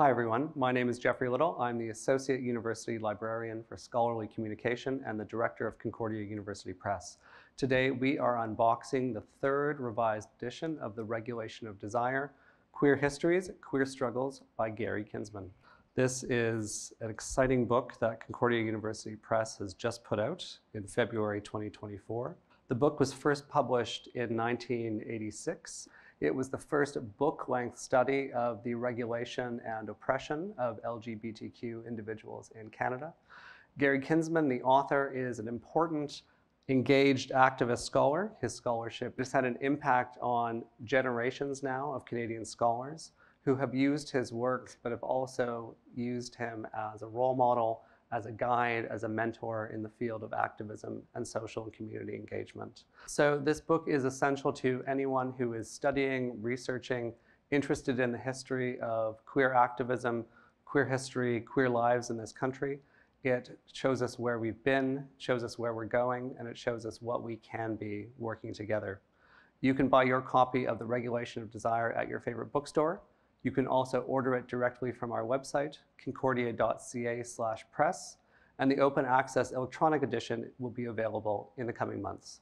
Hi everyone, my name is Geoffrey Little. I'm the Associate University Librarian for Scholarly Communication and the Director of Concordia University Press. Today we are unboxing the third revised edition of The Regulation of Desire, Queer Histories, Queer Struggles by Gary Kinsman. This is an exciting book that Concordia University Press has just put out in February 2024. The book was first published in 1986. It was the first book-length study of the regulation and oppression of LGBTQ individuals in Canada. Gary Kinsman, the author, is an important engaged activist scholar. His scholarship has had an impact on generations now of Canadian scholars who have used his works but have also used him as a role model, as a guide, as a mentor in the field of activism and social and community engagement. So this book is essential to anyone who is studying, researching, interested in the history of queer activism, queer history, queer lives in this country. It shows us where we've been, shows us where we're going, and it shows us what we can be working together. You can buy your copy of The Regulation of Desire at your favorite bookstore. You can also order it directly from our website, concordia.ca slash press, and the open access electronic edition will be available in the coming months.